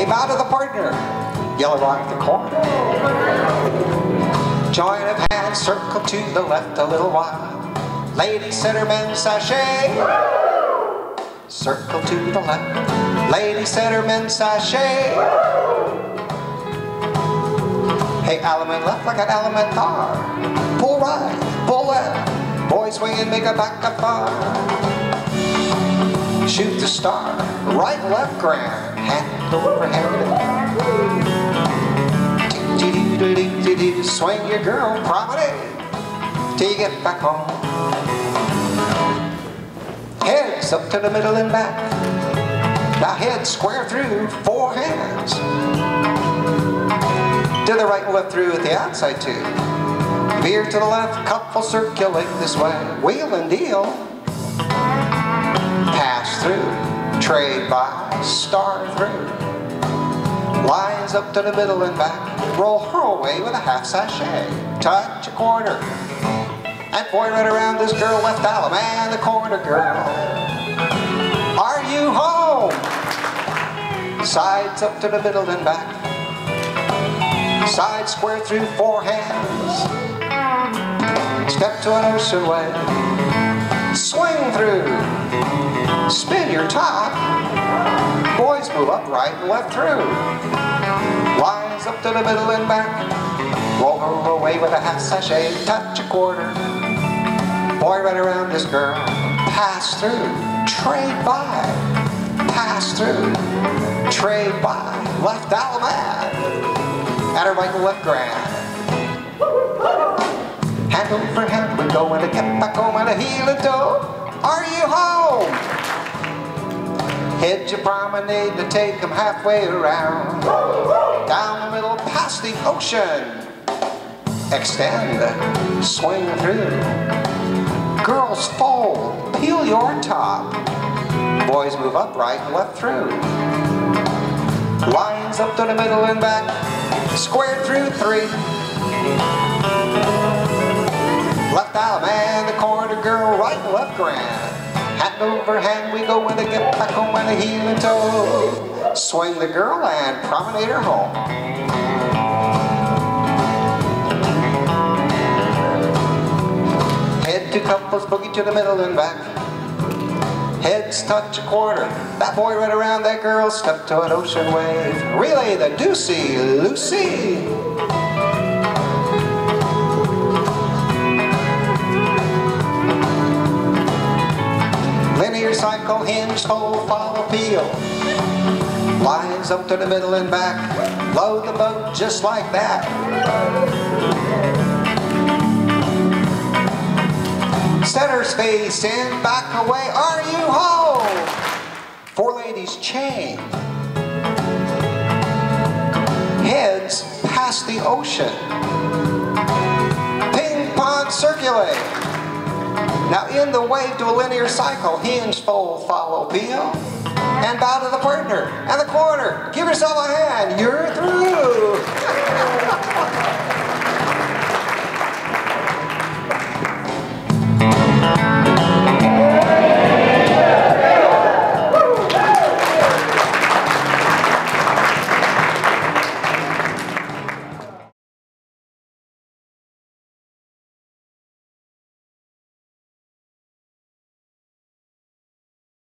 Hey, bow to the partner. Yellow rock the corner. Join of hands, circle to the left a little while. Lady center, men sashay. Circle to the left. Lady center, men sashay. Hey, allemande left like an allemande elementar. Pull right, pull left. Boy swing and make a back a far shoot the star, right left grand, hand over hand. Swing your girl promenade till you get back home. Heads up to the middle and back. Now head square through, four hands. To the right and left through at the outside too. Veer to the left, couple circulate this way. Wheel and deal pass through, trade by, star through. Lines up to the middle and back, roll her away with a half sashay. Touch a quarter, and point right around this girl left out, man, the corner girl. Are you home? Sides up to the middle and back. Side square through four hands. Step to an ocean wave. Swing through. Spin your top. Boys move up right and left through. Lines up to the middle and back. Roll away with a half sashay, touch a quarter. Boy right around this girl. Pass through, trade by. Pass through, trade by. Left allemande. At her right and left grand. Hand over hand, we go and a get back a heel and toe. Are you home? Head your promenade to take them halfway around. Down the middle past the ocean. Extend, swing through. Girls fold, peel your top. Boys move up right and left through. Lines up to the middle and back. Square through three. Left out man, the corner girl, right and left grand. Hand over hand we go when they get back home and a heel and toe. Swing the girl and promenade her home. Head to couples, boogie to the middle and back. Heads touch a quarter. That boy right around that girl, step to an ocean wave. Relay the deucey, Lucy. Cycle, hinge, fold, follow, peel. Lines up to the middle and back. Load the boat just like that. Center space in, back away. Are you home? Four ladies chain. Heads past the ocean. Ping pong circulate. Now in the wave to a linear cycle, hinge, fold, follow, peel, and bow to the partner and the corner. Give yourself a hand. You're through.